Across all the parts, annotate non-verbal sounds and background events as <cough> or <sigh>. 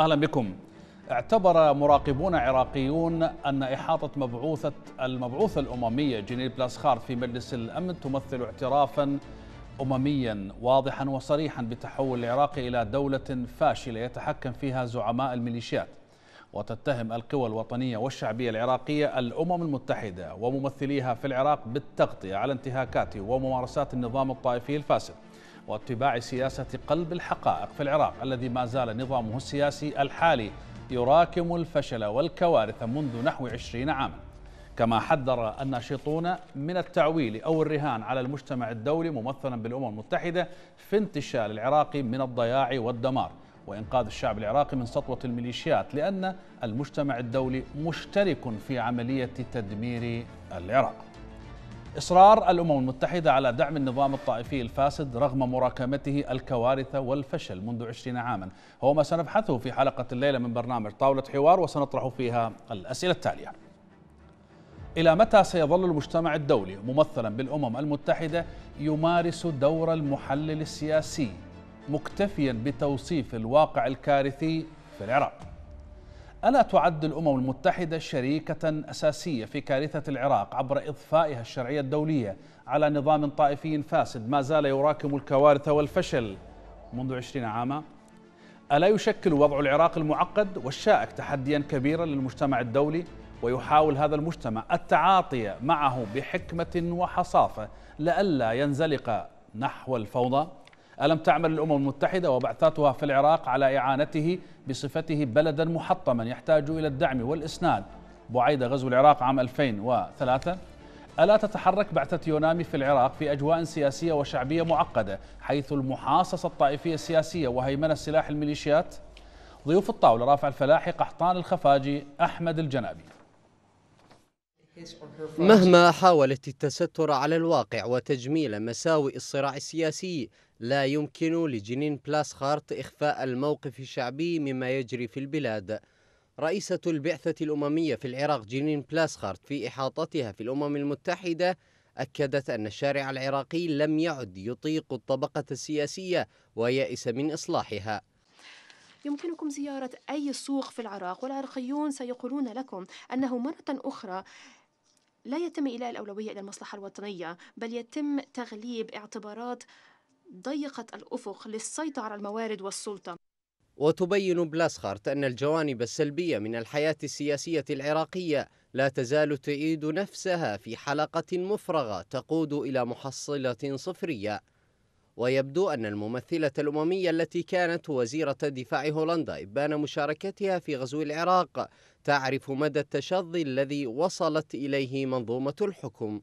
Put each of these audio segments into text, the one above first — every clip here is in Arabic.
أهلا بكم. اعتبر مراقبون عراقيون أن إحاطة مبعوثة المبعوثه الامميه جنيل بلاسخار في مجلس الأمن تمثل اعترافا امميا واضحا وصريحا بتحول العراق إلى دولة فاشلة يتحكم فيها زعماء الميليشيات. وتتهم القوى الوطنية والشعبية العراقية الأمم المتحدة وممثليها في العراق بالتغطية على انتهاكات وممارسات النظام الطائفي الفاسد. واتباع سياسة قلب الحقائق في العراق الذي ما زال نظامه السياسي الحالي يراكم الفشل والكوارث منذ نحو عشرين عاما. كما حذر الناشطون من التعويل أو الرهان على المجتمع الدولي ممثلا بالأمم المتحدة في انتشال العراق من الضياع والدمار وإنقاذ الشعب العراقي من سطوة الميليشيات لأن المجتمع الدولي مشترك في عملية تدمير العراق. إصرار الأمم المتحدة على دعم النظام الطائفي الفاسد رغم مراكمته الكوارث والفشل منذ عشرين عاما. هو ما سنبحثه في حلقة الليلة من برنامج طاولة حوار وسنطرح فيها الأسئلة التالية. إلى متى سيظل المجتمع الدولي ممثلا بالأمم المتحدة يمارس دور المحلل السياسي مكتفيا بتوصيف الواقع الكارثي في العراق؟ ألا تعد الأمم المتحدة شريكة أساسية في كارثة العراق عبر إضفائها الشرعية الدولية على نظام طائفي فاسد ما زال يراكم الكوارث والفشل منذ عشرين عاما؟ ألا يشكل وضع العراق المعقد والشائك تحديا كبيرا للمجتمع الدولي ويحاول هذا المجتمع التعاطي معه بحكمة وحصافة لئلا ينزلق نحو الفوضى؟ ألم تعمل الأمم المتحدة وبعثاتها في العراق على إعانته بصفته بلدا محطما يحتاج إلى الدعم والإسناد؟ بعيد غزو العراق عام 2003 ألا تتحرك بعثة يونامي في العراق في أجواء سياسية وشعبية معقدة حيث المحاصصة الطائفية السياسية وهيمنة سلاح الميليشيات؟ ضيوف الطاولة رافع الفلاحي قحطان الخفاجي أحمد الجنابي. مهما حاولت التستر على الواقع وتجميل مساوئ الصراع السياسي لا يمكن لجنين بلاسخارت إخفاء الموقف الشعبي مما يجري في البلاد. رئيسة البعثة الأممية في العراق جنين بلاسخارت في إحاطتها في الأمم المتحدة أكدت أن الشارع العراقي لم يعد يطيق الطبقة السياسية ويأس من إصلاحها. يمكنكم زيارة أي سوق في العراق والعراقيون سيقولون لكم أنه مرة أخرى لا يتم إيلاء الأولوية إلى المصلحة الوطنية بل يتم تغليب اعتبارات ضيقة الأفق للسيطرة على الموارد والسلطة. وتبين بلاسخارت أن الجوانب السلبية من الحياة السياسية العراقية لا تزال تعيد نفسها في حلقة مفرغة تقود إلى محصلة صفرية. ويبدو أن الممثلة الأممية التي كانت وزيرة دفاع هولندا إبان مشاركتها في غزو العراق تعرف مدى التشظي الذي وصلت إليه منظومة الحكم.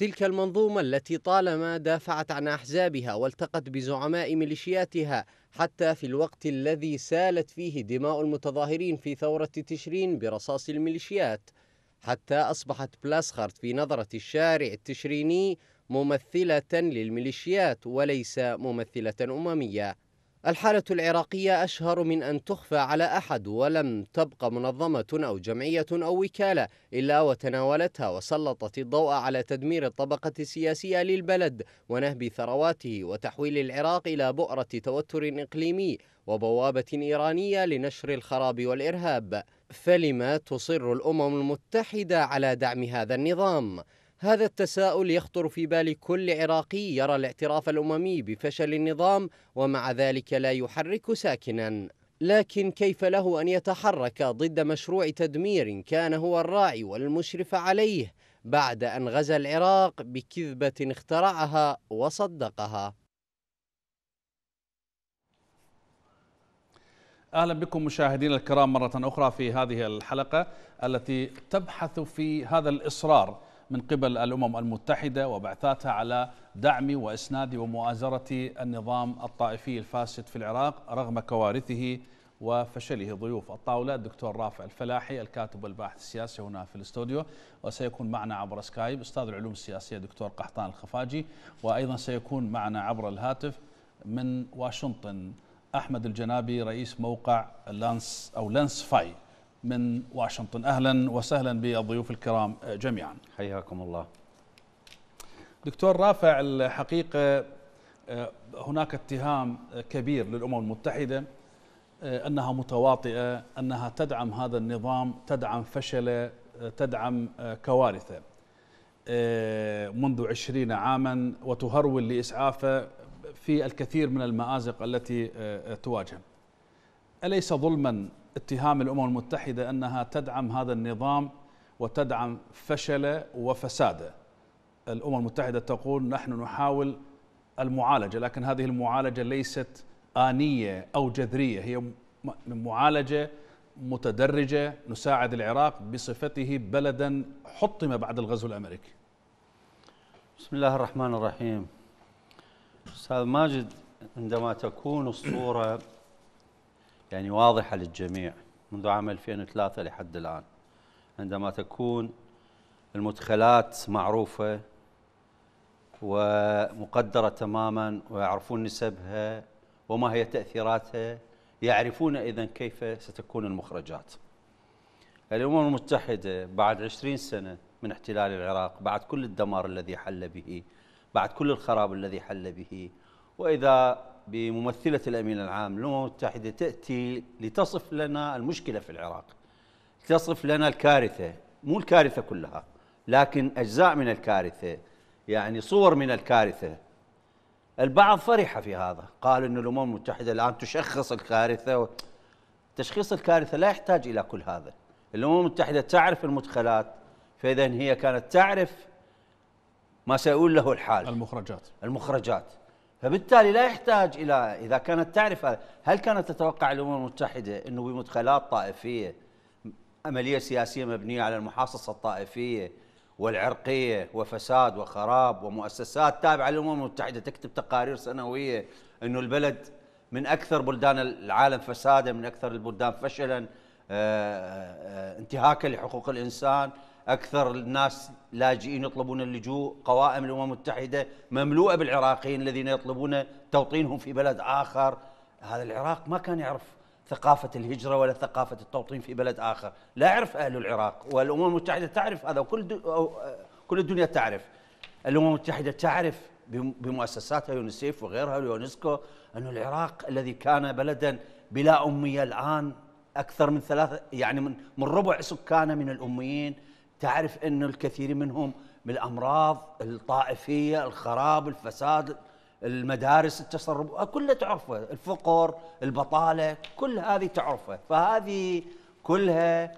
تلك المنظومة التي طالما دافعت عن أحزابها والتقت بزعماء ميليشياتها حتى في الوقت الذي سالت فيه دماء المتظاهرين في ثورة تشرين برصاص الميليشيات حتى أصبحت بلاسخارت في نظرة الشارع التشريني ممثلة للميليشيات وليس ممثلة أممية. الحالة العراقية أشهر من أن تخفى على أحد ولم تبقى منظمة أو جمعية أو وكالة إلا وتناولتها وسلطت الضوء على تدمير الطبقة السياسية للبلد ونهب ثرواته وتحويل العراق إلى بؤرة توتر إقليمي وبوابة إيرانية لنشر الخراب والإرهاب فلما تصر الأمم المتحدة على دعم هذا النظام؟ هذا التساؤل يخطر في بال كل عراقي يرى الاعتراف الأممي بفشل النظام ومع ذلك لا يحرك ساكنا. لكن كيف له أن يتحرك ضد مشروع تدمير كان هو الراعي والمشرف عليه بعد أن غزا العراق بكذبة اخترعها وصدقها؟ أهلا بكم مشاهدينا الكرام مرة أخرى في هذه الحلقة التي تبحث في هذا الإصرار. من قبل الأمم المتحدة وبعثاتها على دعم وإسناد ومؤازرة النظام الطائفي الفاسد في العراق رغم كوارثه وفشله ضيوف الطاولة الدكتور رافع الفلاحي الكاتب والباحث السياسي هنا في الاستوديو. وسيكون معنا عبر سكايب أستاذ العلوم السياسية دكتور قحطان الخفاجي وأيضا سيكون معنا عبر الهاتف من واشنطن أحمد الجنابي رئيس موقع لانس أو لانس فاي. من واشنطن. أهلا وسهلا بالضيوف الكرام جميعا. حياكم الله. دكتور رافع الحقيقة هناك اتهام كبير للأمم المتحدة آه، أنها متواطئة أنها تدعم هذا النظام تدعم فشلة آه، تدعم كوارثة. منذ عشرين عاما وتهرول لإسعافه في الكثير من المآزق التي تواجه. أليس ظلما اتهام الأمم المتحدة أنها تدعم هذا النظام وتدعم فشله وفساده الأمم المتحدة تقول نحن نحاول المعالجة لكن هذه المعالجة ليست آنية أو جذرية هي معالجة متدرجة نساعد العراق بصفته بلدا حطم بعد الغزو الأمريكي. بسم الله الرحمن الرحيم. أستاذ ماجد عندما تكون الصورة يعني واضحة للجميع منذ عام 2003 لحد الآن. عندما تكون المدخلات معروفة ومقدرة تماما ويعرفون نسبها وما هي تأثيراتها يعرفون إذا كيف ستكون المخرجات. الأمم المتحدة بعد عشرين سنة من احتلال العراق بعد كل الدمار الذي حل به بعد كل الخراب الذي حل به وإذا بممثلة الأمين العام للأمم المتحدة تأتي لتصف لنا المشكلة في العراق تصف لنا الكارثة مو الكارثة كلها لكن أجزاء من الكارثة يعني صور من الكارثة. البعض فرح في هذا قال أن الأمم المتحدة الآن تشخص الكارثة تشخيص الكارثة لا يحتاج إلى كل هذا. الأمم المتحدة تعرف المدخلات فإذا هي كانت تعرف ما سيقول له الحال. المخرجات. المخرجات. فبالتالي لا يحتاج إلى إذا كانت تعرف هل كانت تتوقع الامم المتحدة إنه بمدخلات طائفية عملية سياسية مبنية على المحاصصة الطائفية والعرقية وفساد وخراب ومؤسسات تابعة للامم المتحدة تكتب تقارير سنوية إنه البلد من أكثر بلدان العالم فسادا من أكثر البلدان فشلا آه، آه، انتهاكا لحقوق الإنسان. أكثر الناس لاجئين يطلبون اللجوء قوائم الأمم المتحدة مملوءة بالعراقيين الذين يطلبون توطينهم في بلد آخر. هذا العراق ما كان يعرف ثقافة الهجرة ولا ثقافة التوطين في بلد آخر. لا يعرف أهل العراق والأمم المتحدة تعرف هذا وكل كل الدنيا تعرف. الأمم المتحدة تعرف بمؤسساتها يونيسيف وغيرها اليونسكو أن العراق الذي كان بلدا بلا أمية الآن أكثر من ثلاثة يعني من, من ربع سكانه من الأميين تعرف أن الكثير منهم بالأمراض الطائفية الخراب الفساد المدارس التسرب كلها تعرفه الفقر البطالة كل هذه تعرفه. فهذه كلها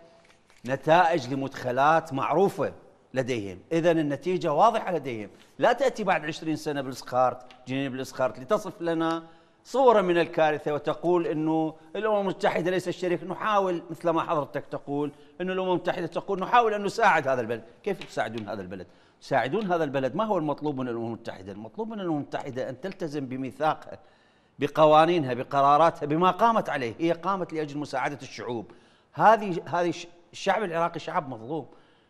نتائج لمدخلات معروفة لديهم. إذا النتيجة واضحة لديهم. لا تأتي بعد عشرين سنة بالإسخارت جنين بالإسخارت لتصف لنا صورة من الكارثة وتقول أنه الأمم المتحدة ليس الشريك. نحاول مثل ما حضرتك تقول أنه الأمم المتحدة تقول نحاول أن نساعد هذا البلد. كيف تساعدون هذا البلد؟ تساعدون هذا البلد. ما هو المطلوب من الأمم المتحدة؟ المطلوب من الأمم المتحدة أن تلتزم بميثاقها بقوانينها بقراراتها بما قامت عليه. هي قامت لأجل مساعدة الشعوب. هذه هذه الشعب العراقي شعب مظلوم.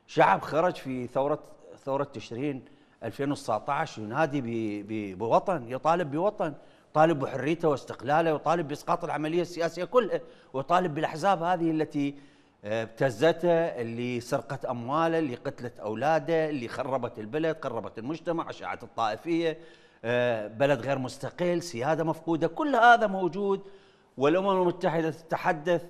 شعب خرج في ثورة ثورة تشرين 2019 ينادي بوطن يطالب بوطن. طالب بحريته واستقلاله وطالب بإسقاط العملية السياسية كلها وطالب بالأحزاب هذه التي آه، ابتزته اللي سرقت أمواله اللي قتلت أولاده اللي خربت البلد خربت المجتمع اشاعت الطائفية آه، بلد غير مستقل سيادة مفقودة كل هذا موجود والأمم المتحدة تتحدث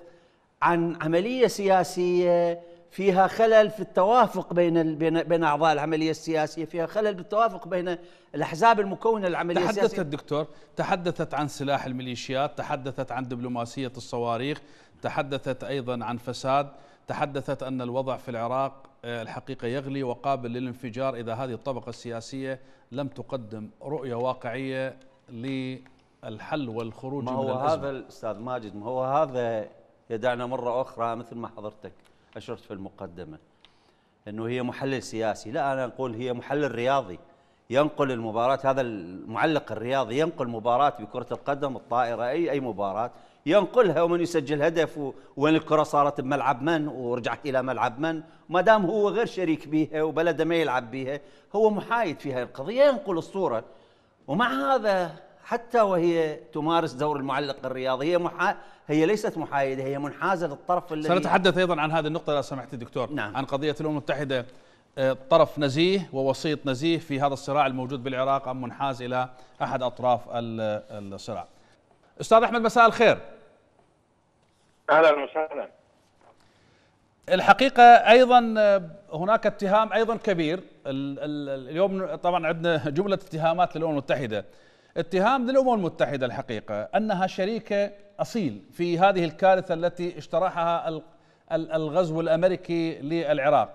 عن عملية سياسية فيها خلل في التوافق بين بين بين أعضاء العملية السياسية، فيها خلل بالتوافق بين الأحزاب المكونة للعمليه تحدثت السياسية. تحدثت دكتور، تحدثت عن سلاح الميليشيات، تحدثت عن دبلوماسية الصواريخ، تحدثت أيضا عن فساد، تحدثت أن الوضع في العراق آه، الحقيقة يغلي وقابل للانفجار إذا هذه الطبقة السياسية لم تقدم رؤية واقعية للحل والخروج ما هو من هذا الأستاذ ماجد ما هو هذا يدعنا مرة أخرى مثل ما حضرتك. أشرت في المقدمة أنه هي محلل سياسي. لا أنا أقول هي محلل رياضي. ينقل المباراة هذا المعلق الرياضي ينقل مباراة بكرة القدم الطائرة أي أي مباراة. ينقلها ومن يسجل هدف وين الكرة صارت بملعب من؟ ورجعت إلى ملعب من؟ ما دام هو غير شريك بها وبلده ما يلعب بها هو محايد في هذه القضية. ينقل الصورة. ومع هذا حتى وهي تمارس دور المعلق الرياضي هي. هي ليست محايدة هي منحازة للطرف الذي سنتحدث أيضا عن هذه النقطة إذا سمحت دكتور نعم. عن قضية الأمم المتحدة آه، طرف نزيه ووسيط نزيه في هذا الصراع الموجود بالعراق أم منحاز إلى أحد أطراف الصراع. أستاذ أحمد مساء الخير. أهلا وسهلا. الحقيقة أيضا هناك اتهام أيضا كبير. اليوم طبعا عندنا جملة اتهامات للأمم المتحدة. اتهام للأمم المتحدة الحقيقة أنها شريك أصيل في هذه الكارثة التي اجترحها الغزو الأمريكي للعراق.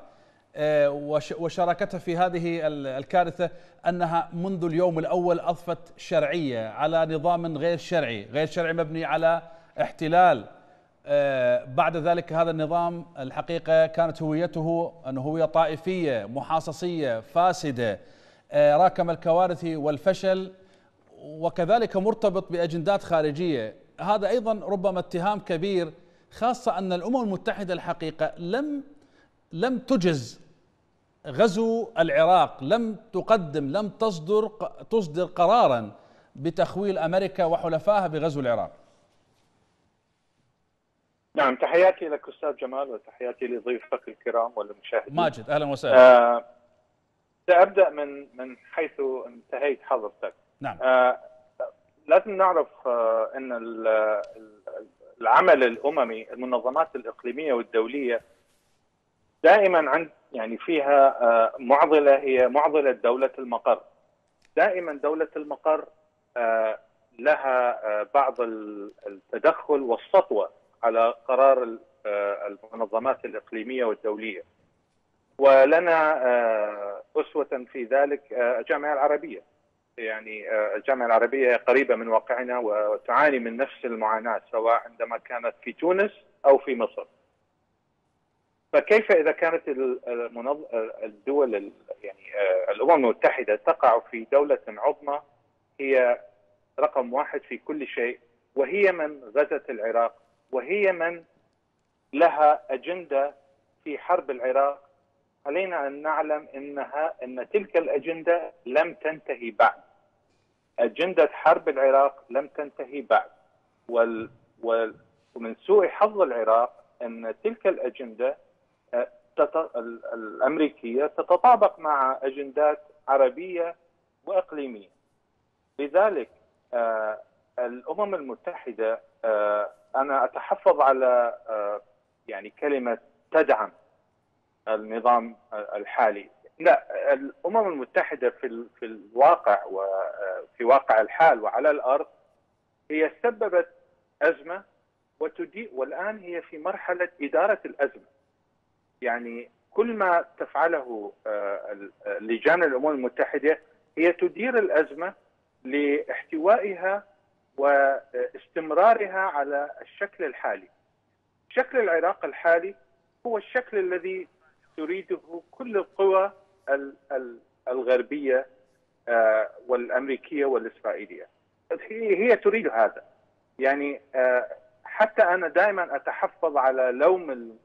آه، وشاركتها في هذه الكارثة أنها منذ اليوم الأول أضفت شرعية على نظام غير شرعي غير شرعي مبني على احتلال. آه، بعد ذلك هذا النظام الحقيقة كانت هويته أنه هوية طائفية محاصصية فاسدة. آه، راكم الكوارث والفشل. وكذلك مرتبط بأجندات خارجية. هذا أيضا ربما اتهام كبير خاصة أن الأمم المتحدة الحقيقة لم لم تجز غزو العراق لم تقدم لم تصدر تصدر قرارا بتخويل أمريكا وحلفائها بغزو العراق. نعم تحياتي لك أستاذ جمال وتحياتي لضيوفك الكرام والمشاهدين. ماجد أهلا وسهلا. آه سأبدأ من من حيث انتهيت حضرتك. نعم. آه لازم نعرف آه إن العمل الأممي المنظمات الإقليمية والدولية دائما عند يعني فيها آه معضلة هي معضلة دولة المقر. دائما دولة المقر لها بعض التدخل والسطوة على قرار المنظمات الإقليمية والدولية. ولنا أسوة في ذلك الجامعة العربية. يعني الجامعة العربية قريبة من واقعنا وتعاني من نفس المعاناة سواء عندما كانت في تونس أو في مصر فكيف إذا كانت الدول يعني الأمم المتحدة تقع في دولة عظمى هي رقم واحد في كل شيء وهي من غزت العراق وهي من لها أجندة في حرب العراق علينا أن نعلم إنها إن تلك الأجندة لم تنتهي بعد. أجندة حرب العراق لم تنتهي بعد. وال ومن سوء حظ العراق أن تلك الأجندة آه، الأمريكية تتطابق مع أجندات عربية وإقليمية. لذلك آه، الأمم المتحدة آه، أنا أتحفظ على يعني كلمة تدعم النظام الحالي لا الأمم المتحدة في في الواقع وفي آه، واقع الحال وعلى الأرض هي سببت أزمة وتدي والآن هي في مرحلة إدارة الأزمة يعني كل ما تفعله لجان الأمم المتحدة هي تدير الأزمة لاحتوائها واستمرارها على الشكل الحالي. شكل العراق الحالي هو الشكل الذي تريده كل القوى الغربية آه، والأمريكية والإسرائيلية. هي تريد هذا. يعني آه، حتى أنا دائما أتحفظ على لوم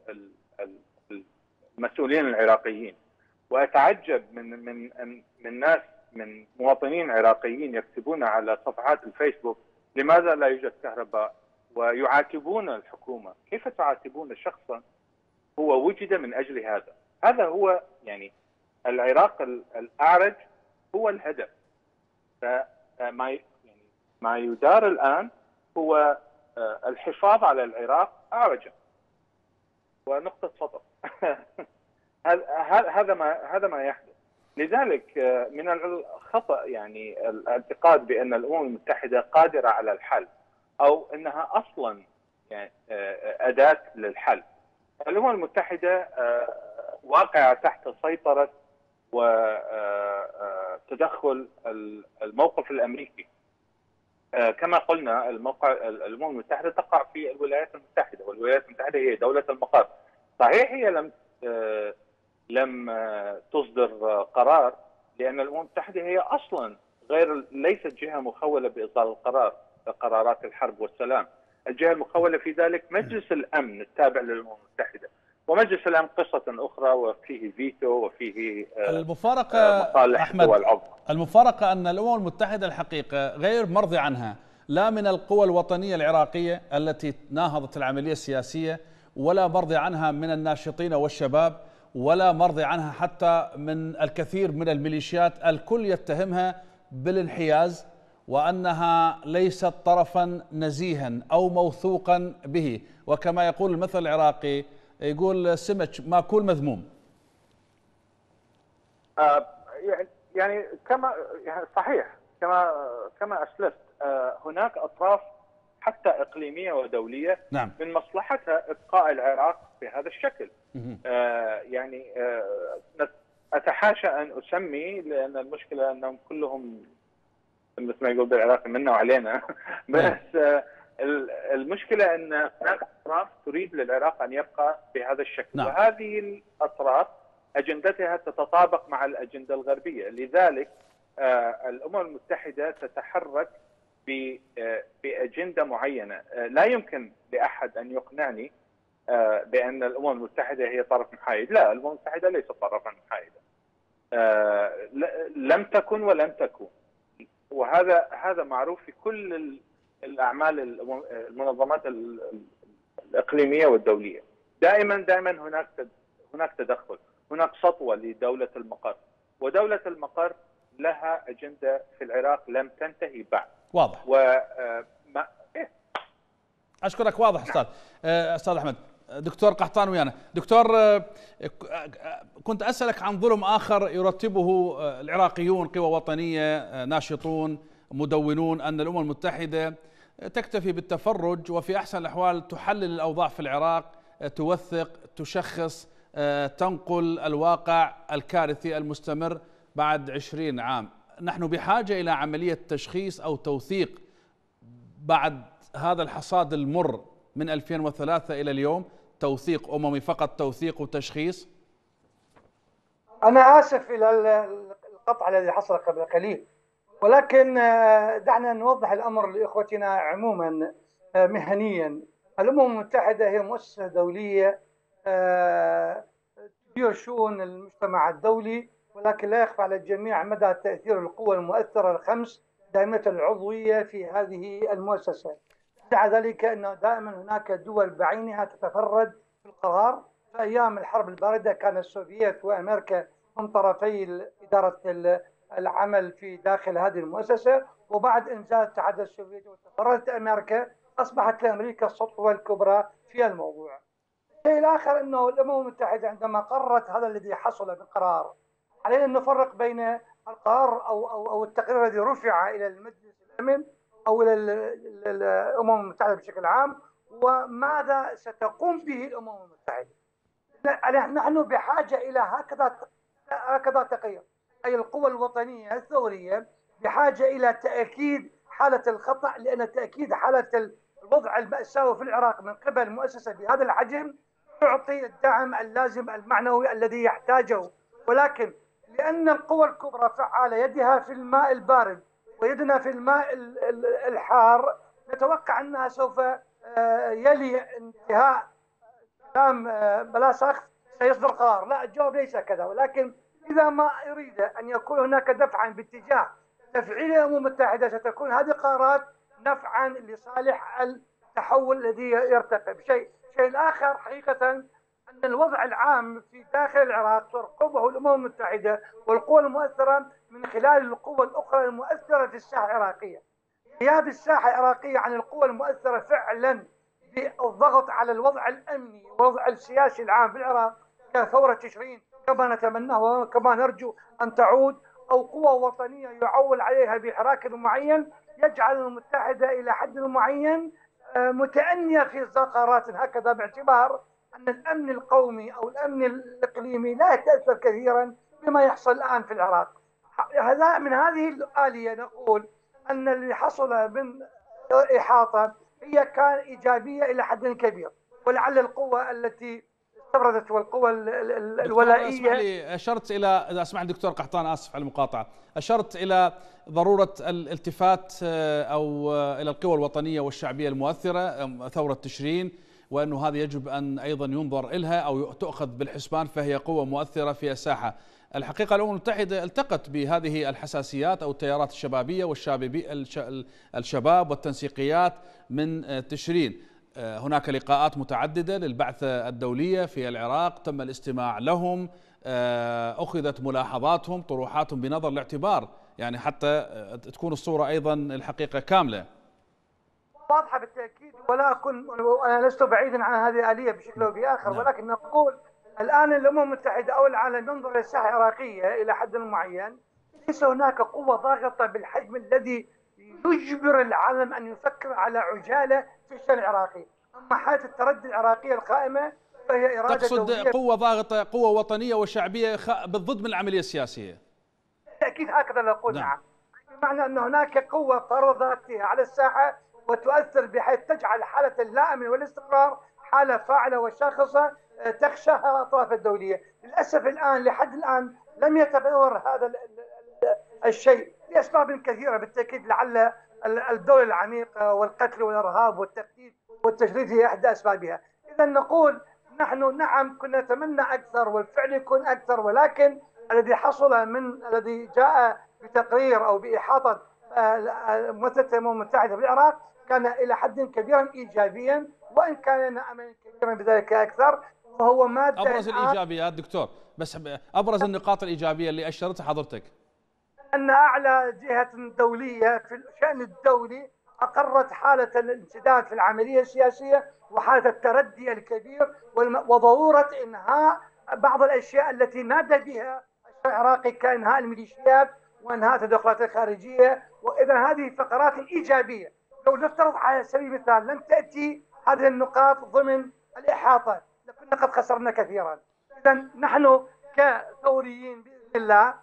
المسؤولين العراقيين وأتعجب من من من ناس من مواطنين عراقيين يكتبون على صفحات الفيسبوك لماذا لا يوجد كهرباء ويعاتبون الحكومة كيف تعاتبون شخصا هو وجد من أجل هذا هذا هو يعني العراق الأعرج هو الهدف. فما يعني ما يدار الآن هو آه، الحفاظ على العراق اعرجا. ونقطة سطر <laughs> هذا ما هذا ما يحدث. لذلك آه، من الخطأ يعني الاعتقاد بأن الأمم المتحدة قادرة على الحل أو أنها أصلا يعني آه، أداة للحل. الأمم المتحدة آه، واقعة تحت سيطرة وتدخل الموقف الأمريكي. كما قلنا الموقع الامم المتحدة تقع في الولايات المتحدة والولايات المتحدة هي دولة المقر. صحيح هي لم لم تصدر قرار لأن الامم المتحدة هي أصلا غير ليست جهة مخولة بإصدار القرار قرارات الحرب والسلام الجهة المخولة في ذلك مجلس الأمن التابع للامم المتحدة ومجلس الأمن قصة أخرى وفيه فيتو وفيه آه، المفارقة آه، مصالح أحمد المفارقة أن الأمم المتحدة الحقيقة غير مرضي عنها لا من القوى الوطنية العراقية التي ناهضت العملية السياسية ولا مرضي عنها من الناشطين والشباب ولا مرضي عنها حتى من الكثير من الميليشيات. الكل يتهمها بالانحياز وأنها ليست طرفا نزيها أو موثوقا به. وكما يقول المثل العراقي يقول سمك مأكول مذموم آه، يعني كما يعني صحيح كما كما أسلفت آه، هناك أطراف حتى إقليمية ودولية نعم. من مصلحتها إبقاء العراق بهذا الشكل آه يعني آه أتحاشى أن أسمي لأن المشكلة أنهم كلهم مثل ما يقول بالعراقي منا وعلينا <laughs> نعم. بس آه المشكلة أن هناك أطراف تريد للعراق أن يبقى بهذا الشكل. نعم. وهذه الأطراف أجندتها تتطابق مع الأجندة الغربية. لذلك آه الأمم المتحدة تتحرك آه، بأجندة معينة. آه، لا يمكن لأحد أن يقنعني بأن الأمم المتحدة هي طرف محايد. لا الأمم المتحدة ليست طرفا محايدا لم تكن ولم تكن. وهذا هذا معروف في كل الأعمال المنظمات الإقليمية والدولية. دائما دائما هناك هناك تدخل هناك سطوة لدولة المقر. ودولة المقر لها أجندة في العراق لم تنتهي بعد. واضح. و آه، إيه؟ أشكرك. واضح أستاذ. آه، أستاذ أحمد. دكتور قحطان ويانا. دكتور آه، كنت أسألك عن ظلم آخر يرتبه العراقيون قوى وطنية ناشطون مدونون أن الأمم المتحدة تكتفي بالتفرج وفي أحسن الأحوال تحلل الأوضاع في العراق توثق تشخص تنقل الواقع الكارثي المستمر بعد عشرين عام. نحن بحاجة إلى عملية تشخيص أو توثيق بعد هذا الحصاد المر من 2003 إلى اليوم. توثيق أممي فقط توثيق وتشخيص؟ أنا آسف إلى القطع الذي حصل قبل قليل. ولكن آه، دعنا نوضح الأمر لإخوتنا عموما آه، مهنيا. الأمم المتحدة هي مؤسسة دولية آه، تدير شؤون المجتمع الدولي ولكن لا يخفى على الجميع مدى تأثير القوى المؤثرة الخمس دائمة العضوية في هذه المؤسسة. دعا ذلك أنه دائما هناك دول بعينها تتفرد في القرار. في أيام الحرب الباردة كان السوفييت وأمريكا هم طرفي إدارة العمل في داخل هذه المؤسسة وبعد إنزال الاتحاد السوفيتي وتفردت أمريكا أصبحت لأمريكا السطوة الكبرى في الموضوع. الشيء الآخر أنه الأمم المتحدة عندما قررت هذا الذي حصل بالقرار علينا أن نفرق بين القرار أو, أو, أو التقرير الذي رفع إلى المجلس الأمن أو إلى الأمم المتحدة بشكل عام وماذا ستقوم به الأمم المتحدة. نحن بحاجة إلى هكذا هكذا تقرير أي القوى الوطنية الثورية بحاجة إلى تأكيد حالة الخطأ لأن تأكيد حالة الوضع المأساوي في العراق من قبل مؤسسة بهذا الحجم تعطي الدعم اللازم المعنوي الذي يحتاجه. ولكن لأن القوى الكبرى فعالة يدها في الماء البارد ويدنا في الماء الحار نتوقع أنها سوف آه، يلي انتهاء كلام آه، بلا سخف سيصدر قرار. لا الجواب ليس كذا ولكن إذا ما أريد أن يكون هناك دفعا باتجاه تفعيل الأمم المتحدة ستكون هذه القرارات نفعا لصالح التحول الذي يرتقب. شيء الشيء الآخر حقيقة أن الوضع العام في داخل العراق ترقبه الأمم المتحدة والقوى المؤثرة من خلال القوى الأخرى المؤثرة في الساحة العراقية. غياب الساحة العراقية عن القوى المؤثرة فعلا بالضغط على الوضع الأمني والوضع السياسي العام في العراق كثورة تشرين كما نتمناه وكما نرجو أن تعود أو قوى وطنية يعول عليها بحراك معين يجعل المتحدة إلى حد معين آه، متأنية في قرارات هكذا باعتبار أن الأمن القومي أو الأمن الإقليمي لا يتأثر كثيرا بما يحصل الآن في العراق. هذا من هذه الآلية نقول أن اللي حصل من إحاطة هي كان إيجابية إلى حد كبير ولعل القوة التي استبردت والقوى لي أشرت إلى إذا أسمح دكتور قحطان آسف على المقاطعة. أشرت إلى ضرورة الالتفات آه، أو آه، إلى القوى الوطنية والشعبية المؤثرة ثورة تشرين وأنه هذه يجب أن أيضا ينظر إلها أو تؤخذ بالحسبان فهي قوة مؤثرة في الساحة. الحقيقة الأمم المتحدة التقت بهذه الحساسيات أو التيارات الشبابية والشابي الشباب والتنسيقيات من تشرين. هناك لقاءات متعددة للبعثة الدولية في العراق تم الاستماع لهم أخذت ملاحظاتهم طروحاتهم بنظر الاعتبار يعني حتى تكون الصورة أيضا الحقيقة كاملة واضحة بالتأكيد ولا أكون أنا لست بعيدا عن هذه الآلية بشكل أو بآخر نعم. ولكن نقول الآن الأمم المتحدة أو العالم ينظر للساحة العراقية إلى حد معين ليس هناك قوة ضاغطة بالحجم الذي يجبر العالم أن يفكر على عجالة في الشأن العراقي. أما حالة التردي العراقية القائمة فهي إرادة تقصد دولية. قوة ضاغطة قوة وطنية وشعبية خ- بالضد من العملية السياسية. بالتأكيد هكذا نقول نعم. نعم. بمعنى أن هناك قوة فرض ذاتها على الساحة وتؤثر بحيث تجعل حالة اللا والاستقرار حالة فاعلة وشاخصة آه، تخشاها الأطراف الدولية. للأسف الآن لحد الآن لم يتبلور هذا ال- ال- ال- الشيء. لأسباب كثيرة بالتأكيد لعل الدولة العميقة والقتل والإرهاب والتفتيت والتشريد هي إحدى أسبابها. إذا نقول نحن نعم كنا نتمنى أكثر والفعل يكون أكثر ولكن الذي حصل من الذي جاء بتقرير أو بإحاطة آه، مؤسسة الأمم المتحدة في العراق كان إلى حد كبير إيجابيا وإن كان لنا أمل كبيرا بذلك أكثر فهو مادة أبرز الإيجابيات دكتور بس أبرز النقاط الإيجابية اللي أشرتها حضرتك. أن أعلى جهة دولية في الشأن الدولي أقرت حالة الانسداد في العملية السياسية وحالة التردي الكبير وضرورة إنهاء بعض الأشياء التي نادى بها العراقي كإنهاء الميليشيات وإنهاء التدخلات الخارجية. وإذا هذه فقرات إيجابية لو نفترض على سبيل المثال لم تأتي هذه النقاط ضمن الإحاطة لكنا قد خسرنا كثيرا. إذا نحن كثوريين بإذن الله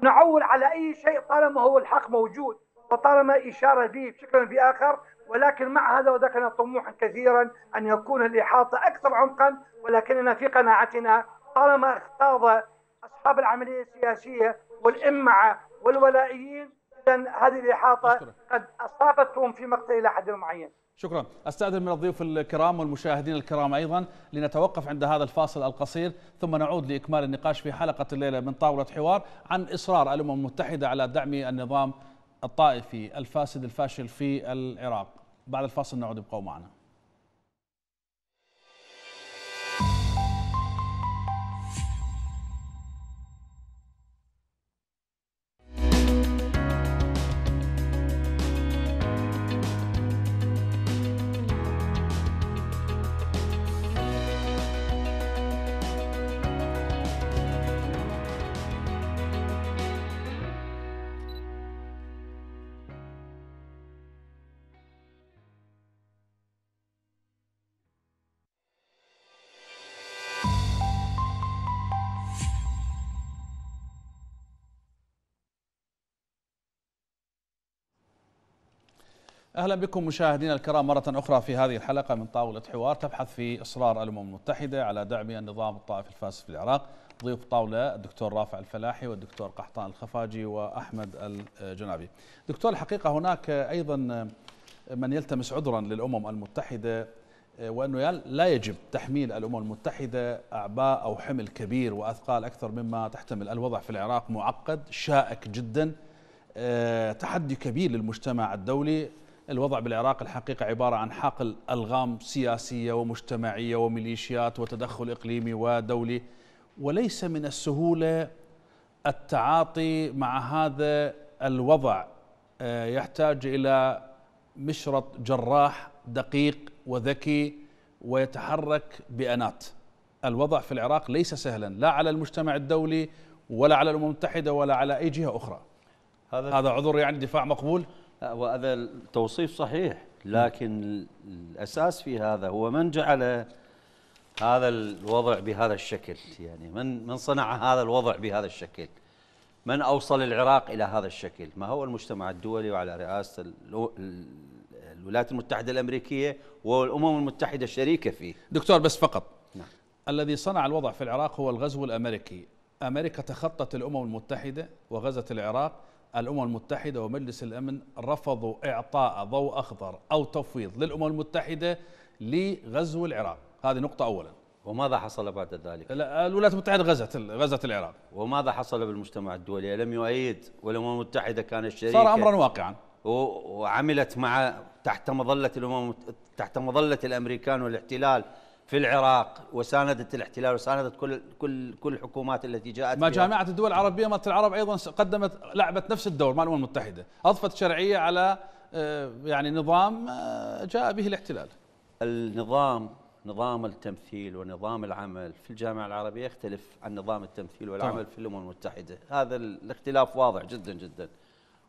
نعول على أي شيء طالما هو الحق موجود وطالما إشارة به بشكل أو بآخر ولكن مع هذا وذاك طموحا كثيرا أن يكون الإحاطة أكثر عمقا ولكننا في قناعتنا طالما اختاض أصحاب العملية السياسية والإمعة والولائيين هذه الإحاطة أشكرك. قد أصابتهم في مقتل إلى حد معين. شكرا أستأذن من الضيوف الكرام والمشاهدين الكرام أيضا لنتوقف عند هذا الفاصل القصير ثم نعود لإكمال النقاش في حلقة الليلة من طاولة حوار عن إصرار الأمم المتحدة على دعم النظام الطائفي الفاسد الفاشل في العراق بعد الفاصل نعود ابقوا معنا أهلا بكم مشاهدينا الكرام مرة أخرى في هذه الحلقة من طاولة حوار تبحث في إصرار الأمم المتحدة على دعم النظام الطائفي الفاسد في العراق. ضيوف الطاوله الدكتور رافع الفلاحي والدكتور قحطان الخفاجي وأحمد الجنابي. دكتور الحقيقة هناك أيضا من يلتمس عذرا للأمم المتحدة وأنه لا يجب تحميل الأمم المتحدة أعباء أو حمل كبير وأثقال أكثر مما تحتمل، الوضع في العراق معقد شائك جدا آه، تحدي كبير للمجتمع الدولي. الوضع بالعراق الحقيقة عبارة عن حقل ألغام سياسية ومجتمعية وميليشيات وتدخل إقليمي ودولي وليس من السهولة التعاطي مع هذا الوضع. آه، يحتاج إلى مشرط جراح دقيق وذكي ويتحرك بأنات الوضع في العراق ليس سهلا لا على المجتمع الدولي ولا على الأمم المتحدة ولا على أي جهة أخرى. هذا هذا عذر يعني دفاع مقبول؟ وهذا التوصيف صحيح لكن الأساس في هذا هو من جعل هذا الوضع بهذا الشكل يعني من من صنع هذا الوضع بهذا الشكل من أوصل العراق إلى هذا الشكل ما هو المجتمع الدولي وعلى ال- الولايات المتحدة الأمريكية والأمم المتحدة الشريكه فيه. دكتور بس فقط. نعم. الذي صنع الوضع في العراق هو الغزو الأمريكي. أمريكا تخطت الأمم المتحدة وغزت العراق الأمم المتحدة ومجلس الأمن رفضوا إعطاء ضوء أخضر أو تفويض للأمم المتحدة لغزو العراق. هذه نقطة اولا. وماذا حصل بعد ذلك؟ لا، الولايات المتحدة غزت غزت العراق. وماذا حصل بالمجتمع الدولي؟ ألم يؤيد والأمم المتحدة كانت شريكة. صار امرا واقعا. وعملت مع تحت مظلة الأمم تحت مظلة الأمريكان والاحتلال في العراق وساندت الاحتلال وساندت كل كل كل الحكومات التي جاءت ما. جامعة الدول العربية مالت العرب أيضا قدمت لعبت نفس الدور مع الامم المتحده أضفت شرعية على آه، يعني نظام آه، جاء به الاحتلال النظام نظام التمثيل ونظام العمل في الجامعة العربية يختلف عن نظام التمثيل والعمل طبعا. في الأمم المتحدة هذا الاختلاف واضح جدا جدا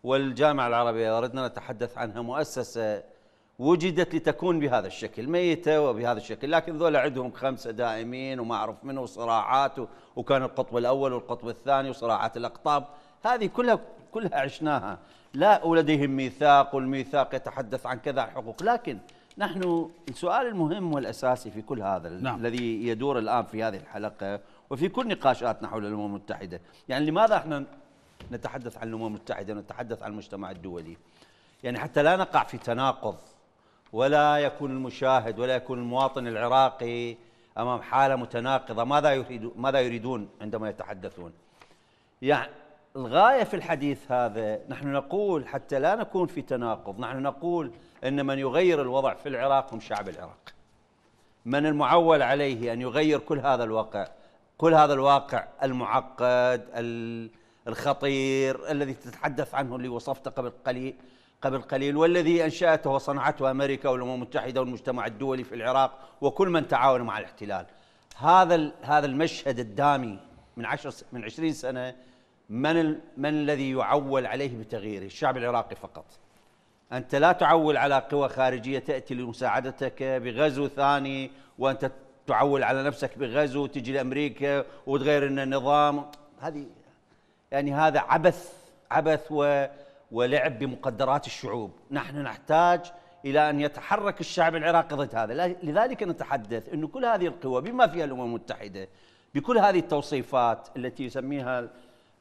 والجامعة العربية إذا أردنا نتحدث عنها مؤسسة وجدت لتكون بهذا الشكل ميتة وبهذا الشكل لكن ذولا عندهم خمسة دائمين وما أعرف منه وصراعات وكان القطب الأول والقطب الثاني وصراعات الأقطاب. هذه كلها كلها عشناها. لا ولديهم ميثاق والميثاق يتحدث عن كذا حقوق. لكن نحن السؤال المهم والأساسي في كل هذا نعم. الذي يدور الآن في هذه الحلقة وفي كل نقاشاتنا حول الأمم المتحدة. يعني لماذا إحنا نتحدث عن الأمم المتحدة ونتحدث عن المجتمع الدولي؟ يعني حتى لا نقع في تناقض ولا يكون المشاهد ولا يكون المواطن العراقي أمام حالة متناقضة. ماذا يريد ماذا يريدون عندما يتحدثون؟ يعني الغاية في الحديث هذا نحن نقول حتى لا نكون في تناقض نحن نقول إن من يغير الوضع في العراق هم شعب العراق. من المعول عليه أن يغير كل هذا الواقع كل هذا الواقع المعقد ال- الخطير الذي تتحدث عنه اللي وصفته قبل قليل. قبل قليل والذي أنشأته وصنعته أمريكا والأمم المتحدة والمجتمع الدولي في العراق وكل من تعاون مع الاحتلال. هذا هذا المشهد الدامي من عشر من 20 سنة من من الذي يعول عليه بتغييره؟ الشعب العراقي فقط. أنت لا تعول على قوى خارجية تأتي لمساعدتك بغزو ثاني وأنت تعول على نفسك بغزو تجي لأمريكا وتغير لنا النظام. هذه يعني هذا عبث عبث و ولعب بمقدرات الشعوب. نحن نحتاج إلى أن يتحرك الشعب العراقي ضد هذا. لذلك نتحدث أن كل هذه القوى بما فيها الأمم المتحدة بكل هذه التوصيفات التي يسميها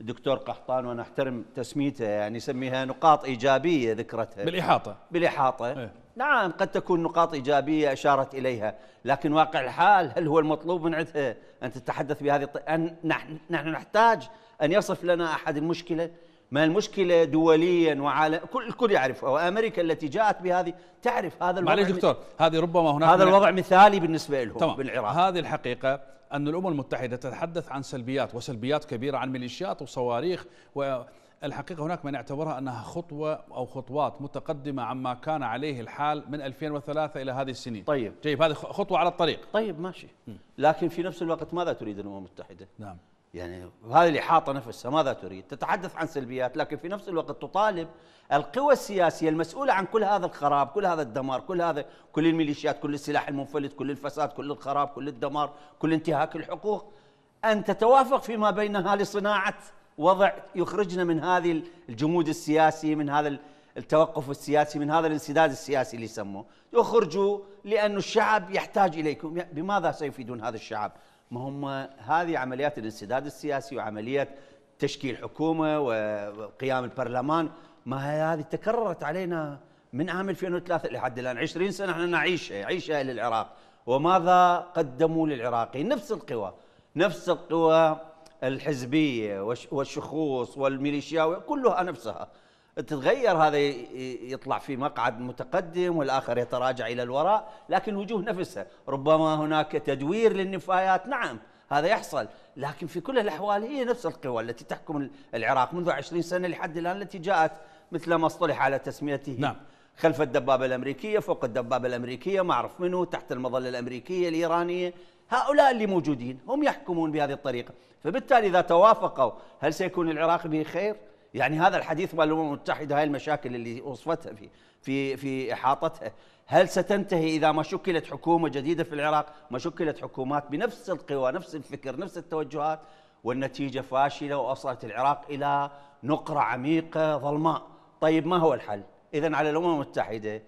الدكتور قحطان وأنا احترم تسميته يعني يسميها نقاط إيجابية ذكرتها. بالإحاطة. بالإحاطة. إيه. نعم قد تكون نقاط إيجابية أشارت إليها لكن واقع الحال هل هو المطلوب من عندها أن تتحدث بهذه الط... أن نحن نحن نحتاج أن يصف لنا أحد المشكلة؟ ما المشكلة دوليا وعالم كل الكل يعرفها وامريكا التي جاءت بهذه تعرف هذا الوضع معليش دكتور هذه ربما هناك هذا الوضع مثالي بالنسبة لهم تمام. بالعراق. هذه الحقيقة أن الأمم المتحدة تتحدث عن سلبيات وسلبيات كبيرة عن ميليشيات وصواريخ والحقيقة هناك من يعتبرها أنها خطوة أو خطوات متقدمة عما كان عليه الحال من 2003 إلى هذه السنين. طيب. جيد هذه خطوة على الطريق. طيب ماشي. لكن في نفس الوقت ماذا تريد الأمم المتحدة؟ نعم. يعني هذه الإحاطة نفسها ماذا تريد؟ تتحدث عن سلبيات لكن في نفس الوقت تطالب القوى السياسية المسؤولة عن كل هذا الخراب، كل هذا الدمار، كل هذا كل الميليشيات، كل السلاح المنفلت، كل الفساد، كل الخراب، كل الدمار، كل انتهاك الحقوق أن تتوافق فيما بينها لصناعة وضع يخرجنا من هذه الجمود السياسي، من هذا التوقف السياسي، من هذا الانسداد السياسي اللي يسموه، يخرجوا لأن الشعب يحتاج إليكم، بماذا سيفيدون هذا الشعب؟ ما هم هذه عمليات الانسداد السياسي وعمليات تشكيل حكومة وقيام البرلمان ما هي هذه تكررت علينا من عام 2003 لحد الآن. 20 سنة إحنا نعيشها يعيشها للعراق. وماذا قدموا للعراقيين؟ نفس القوى نفس القوى الحزبية والش- والشخوص والميليشياويه كلها نفسها. تتغير هذا يطلع في مقعد متقدم والآخر يتراجع إلى الوراء لكن وجوه نفسها ربما هناك تدوير للنفايات نعم هذا يحصل لكن في كل الأحوال هي نفس القوى التي تحكم العراق منذ 20 سنة لحد الآن التي جاءت مثل ما اصطلح على تسميته نعم. خلف الدبابة الأمريكية فوق الدبابة الأمريكية ما اعرف منه تحت المظلة الأمريكية الإيرانية هؤلاء اللي موجودين هم يحكمون بهذه الطريقة فبالتالي إذا توافقوا هل سيكون العراق به خير يعني هذا الحديث مع الامم المتحده هاي المشاكل اللي وصفتها في في في إحاطتها. هل ستنتهي إذا ما شكلت حكومة جديدة في العراق ما شكلت حكومات بنفس القوى نفس الفكر نفس التوجهات والنتيجة فاشلة واوصلت العراق إلى نقرة عميقة ظلماء. طيب ما هو الحل؟ اذا على الأمم المتحدة.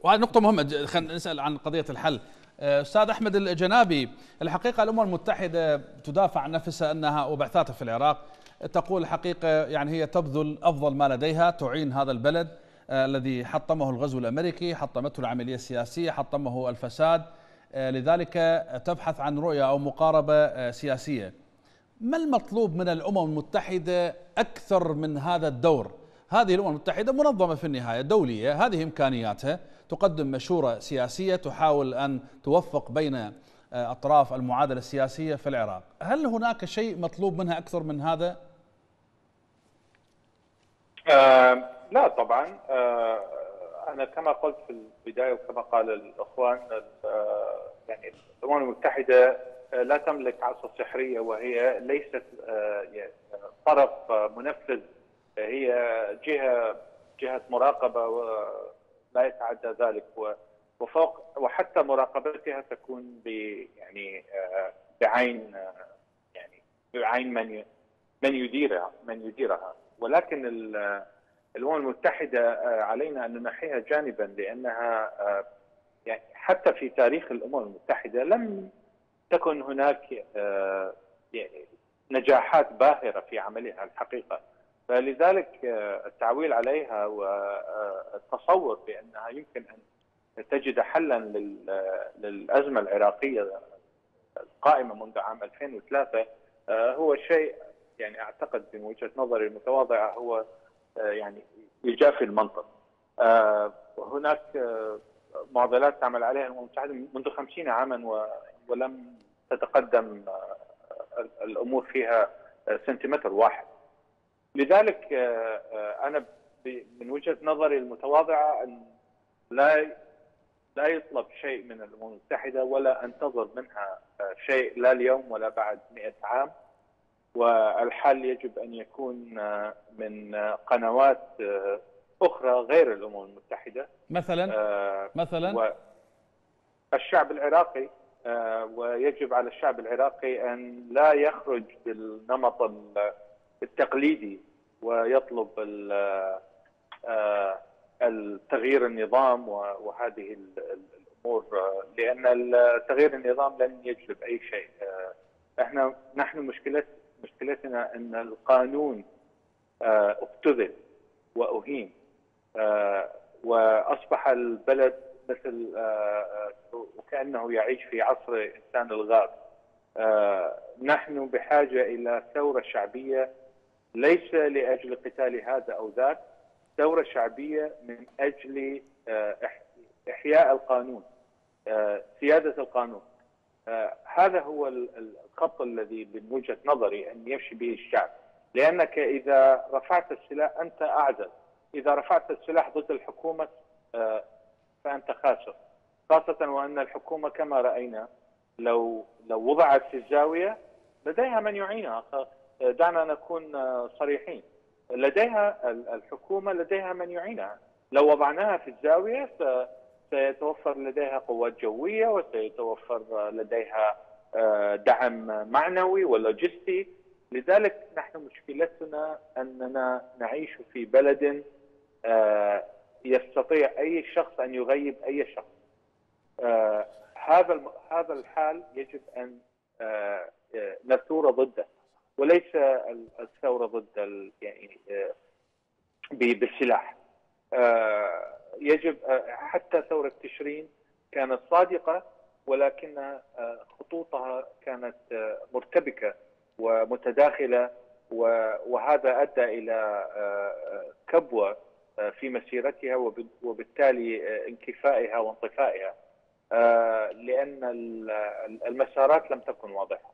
وهذه نقطة مهمة ج- خلينا نسأل عن قضية الحل. آه، أستاذ أحمد الجنابي الحقيقة الأمم المتحدة تدافع عن نفسها أنها وبعثاتها في العراق. تقول الحقيقة يعني هي تبذل أفضل ما لديها تعين هذا البلد آه، الذي حطمه الغزو الأمريكي حطمته العملية السياسية حطمه الفساد آه، لذلك تبحث عن رؤية أو مقاربة آه، سياسية ما المطلوب من الأمم المتحدة أكثر من هذا الدور؟ هذه الأمم المتحدة منظمة في النهاية دولية، هذه إمكانياتها، تقدم مشورة سياسية تحاول أن توفق بين أطراف المعادلة السياسية في العراق هل هناك شيء مطلوب منها أكثر من هذا؟ آه لا طبعا آه أنا كما قلت في البداية وكما قال الأخوان آه يعني الامم المتحدة لا تملك عصا سحرية وهي ليست آه طرف منفذ. هي جهة جهة مراقبة ولا يتعدى ذلك. وفوق وحتى مراقبتها تكون ب يعني آه بعين آه يعني بعين من من يديرها من يديرها. ولكن الأمم المتحدة علينا أن ننحيها جانبا لأنها يعني حتى في تاريخ الأمم المتحدة لم تكن هناك يعني نجاحات باهرة في عملها الحقيقة. فلذلك التعويل عليها والتصور بأنها يمكن أن تجد حلا للأزمة العراقية القائمة منذ عام 2003 هو شيء يعني أعتقد من وجهة نظري المتواضعه هو يعني يجافي المنطق. هناك معضلات تعمل عليها الامم المتحدة منذ 50 عاما ولم تتقدم الأمور فيها سنتيمتر واحد. لذلك أنا من وجهة نظري المتواضعه أن لا لا يطلب شيء من الامم المتحدة ولا أنتظر منها شيء لا اليوم ولا بعد 100 عام. والحل يجب أن يكون من قنوات أخرى غير الأمم المتحدة. مثلا؟ آه مثلا؟ الشعب العراقي آه ويجب على الشعب العراقي أن لا يخرج بالنمط التقليدي ويطلب آه التغيير النظام وهذه الأمور. لأن تغيير النظام لن يجلب أي شيء. إحنا نحن مشكلتنا مشكلتنا إن القانون ابتذل وأهين وأصبح البلد مثل وكأنه يعيش في عصر إنسان الغاب. نحن بحاجة إلى ثورة شعبية ليس لأجل قتال هذا أو ذاك ثورة شعبية من أجل إحياء القانون سيادة القانون. آه هذا هو الخط الذي من وجهه نظري أن يمشي به الشعب. لأنك إذا رفعت السلاح أنت أعزل. إذا رفعت السلاح ضد الحكومة آه فأنت خاسر. خاصة وأن الحكومة كما رأينا لو لو وضعت في الزاوية لديها من يعينها. دعنا نكون صريحين. لديها الحكومة لديها من يعينها. لو وضعناها في الزاوية سيتوفر لديها قوات جوية وسيتوفر لديها دعم معنوي ولوجستي. لذلك نحن مشكلتنا أننا نعيش في بلد يستطيع أي شخص أن يغيب أي شخص. هذا هذا الحال يجب أن نثور ضده وليس الثورة ضد يعني بالسلاح. يجب حتى ثورة تشرين كانت صادقة ولكن خطوطها كانت مرتبكة ومتداخلة وهذا أدى إلى كبوة في مسيرتها وبالتالي انكفائها وانطفائها لأن المسارات لم تكن واضحة.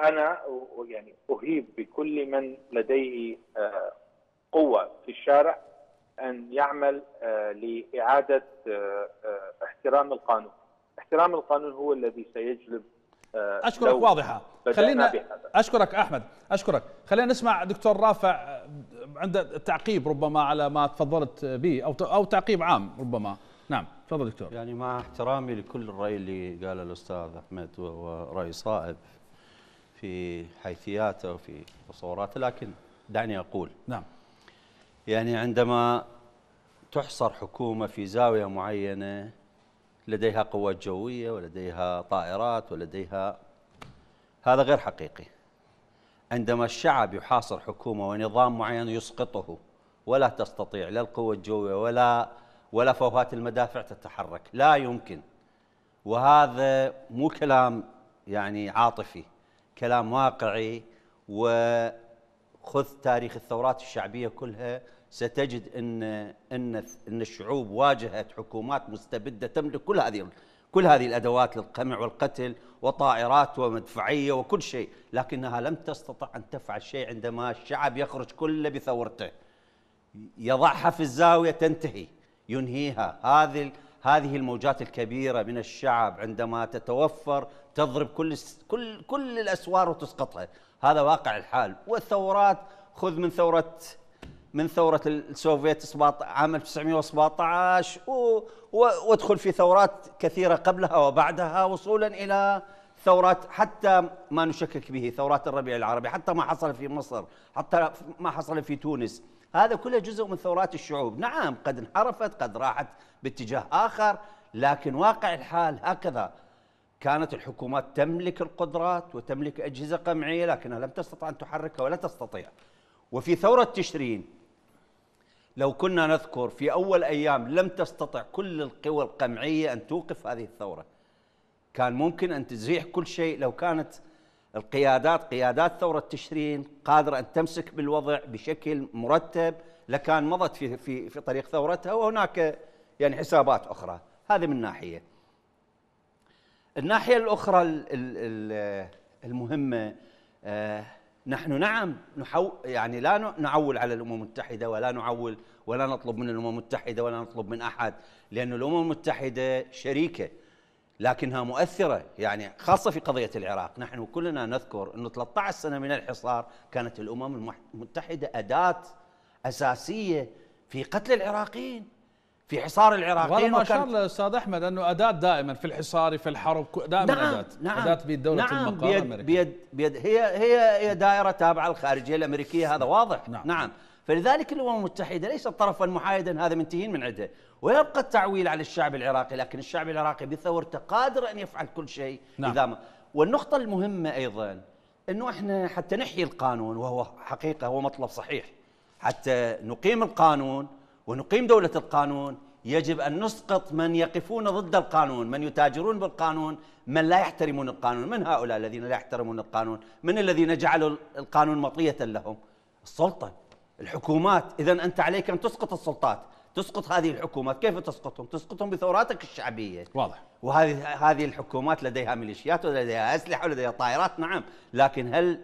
أنا يعني أهيب بكل من لديه قوة في الشارع أن يعمل لإعادة احترام القانون. احترام القانون هو الذي سيجلب أشكرك واضحة. خلينا أشكرك أحمد. أشكرك. خلينا نسمع دكتور رافع عند تعقيب ربما على ما تفضلت به أو أو تعقيب عام ربما. نعم تفضل دكتور. يعني مع احترامي لكل الرأي اللي قاله الأستاذ أحمد وهو رأي صائب في حيثياته وفي تصوراته لكن دعني أقول. نعم. يعني عندما تحصر حكومة في زاوية معينة لديها قوات جوية ولديها طائرات ولديها هذا غير حقيقي. عندما الشعب يحاصر حكومة ونظام معين يسقطه ولا تستطيع لا القوة الجوية ولا ولا فوهات المدافع تتحرك لا يمكن. وهذا مو كلام يعني عاطفي كلام واقعي. وخذ تاريخ الثورات الشعبية كلها ستجد إن إن إن الشعوب واجهت حكومات مستبدة تملك كل هذه كل هذه الأدوات للقمع والقتل وطائرات ومدفعية وكل شيء لكنها لم تستطع أن تفعل شيء عندما الشعب يخرج كله بثورته. يضعها في الزاوية تنتهي ينهيها. هذه هذه الموجات الكبيرة من الشعب عندما تتوفر تضرب كل كل كل الأسوار وتسقطها. هذا واقع الحال. والثورات خذ من ثورة من ثورة السوفيت عام 1917 وادخل في ثورات كثيرة قبلها وبعدها وصولا إلى ثورات حتى ما نشكك به ثورات الربيع العربي حتى ما حصل في مصر حتى ما حصل في تونس. هذا كله جزء من ثورات الشعوب. نعم قد انحرفت قد راحت باتجاه آخر لكن واقع الحال هكذا. كانت الحكومات تملك القدرات وتملك أجهزة قمعية لكنها لم تستطع أن تحركها ولا تستطيع. وفي ثورة تشرين لو كنا نذكر في أول أيام لم تستطع كل القوى القمعية أن توقف هذه الثورة كان ممكن أن تزيح كل شيء لو كانت القيادات قيادات ثورة تشرين قادرة أن تمسك بالوضع بشكل مرتب لكان مضت في في في طريق ثورتها وهناك يعني حسابات أخرى. هذه من ناحية. الناحية الأخرى المهمة آه، نحن نعم نحو يعني لا نعول على الأمم المتحدة ولا نعول ولا نطلب من الأمم المتحدة ولا نطلب من أحد لأن الأمم المتحدة شريكة لكنها مؤثرة. يعني خاصة في قضية العراق. نحن كلنا نذكر إنه 13 سنة من الحصار كانت الأمم المتحدة أداة أساسية في قتل العراقيين. في حصار العراقيين ما شاء الله أستاذ أحمد أنه أداة دائما في الحصار في الحرب دائما نعم أداة. نعم. أداة بيد دولة نعم المقام بيد, بيد, بيد هي هي هي دائرة تابعة للخارجية الأمريكية هذا واضح. نعم, نعم. فلذلك الأمم المتحدة ليست طرفا محايدا هذا منتهين من عنده ويبقى التعويل على الشعب العراقي لكن الشعب العراقي بثورته قادر أن يفعل كل شيء نعم. إذا ما. والنقطة المهمة أيضا أنه إحنا حتى نحيي القانون وهو حقيقة هو مطلب صحيح. حتى نقيم القانون ونقيم دولة القانون يجب أن نسقط من يقفون ضد القانون من يتاجرون بالقانون من لا يحترمون القانون. من هؤلاء الذين لا يحترمون القانون؟ من الذين جعلوا القانون مطية لهم؟ السلطة الحكومات. إذا أنت عليك أن تسقط السلطات. تسقط هذه الحكومات. كيف تسقطهم؟ تسقطهم بثوراتك الشعبية. واضح. وهذه هذه الحكومات لديها ميليشيات ولديها أسلحة ولديها طائرات نعم. لكن هل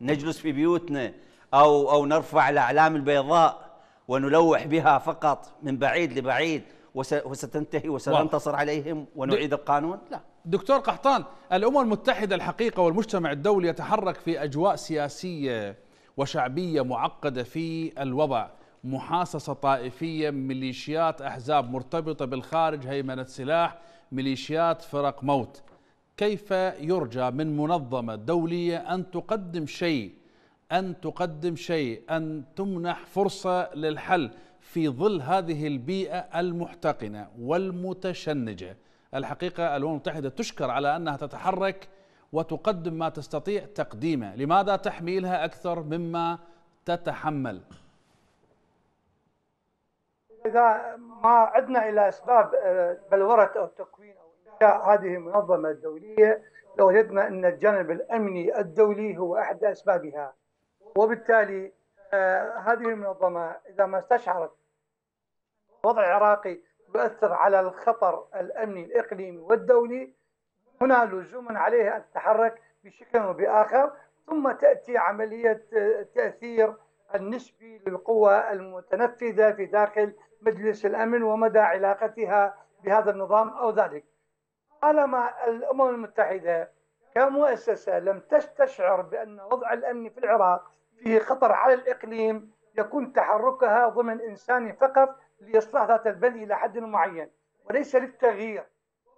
نجلس في بيوتنا أو أو نرفع الأعلام البيضاء ونلوح بها فقط من بعيد لبعيد وستنتهي وسننتصر عليهم ونعيد القانون؟ لا. دكتور قحطان الأمم المتحدة الحقيقة والمجتمع الدولي يتحرك في أجواء سياسية وشعبية معقدة في الوضع. محاصصة طائفية ميليشيات أحزاب مرتبطة بالخارج هيمنة سلاح ميليشيات فرق موت. كيف يرجى من منظمة دولية أن تقدم شيء أن تقدم شيء أن تمنح فرصة للحل في ظل هذه البيئة المحتقنة والمتشنجة. الحقيقة الأمم المتحدة تشكر على أنها تتحرك وتقدم ما تستطيع تقديمه. لماذا تحميلها أكثر مما تتحمل؟ إذا ما عدنا إلى أسباب آه، بلورة أو تكوين أو إنشاء هذه المنظمة الدولية لوجدنا أن الجانب الأمني الدولي هو أحد أسبابها. وبالتالي آه، هذه المنظمة إذا ما استشعرت الوضع العراقي يؤثر على الخطر الأمني الإقليمي والدولي هنا لزوم عليها أن تتحرك بشكل بآخر ثم تأتي عملية آه، النسبي للقوى المتنفذة في داخل مجلس الأمن ومدى علاقتها بهذا النظام أو ذلك. طالما الأمم المتحدة كمؤسسة لم تستشعر بأن وضع الأمن في العراق فيه خطر على الإقليم يكون تحركها ضمن إنساني فقط لإصلاح ذات البلد إلى حد معين وليس للتغيير.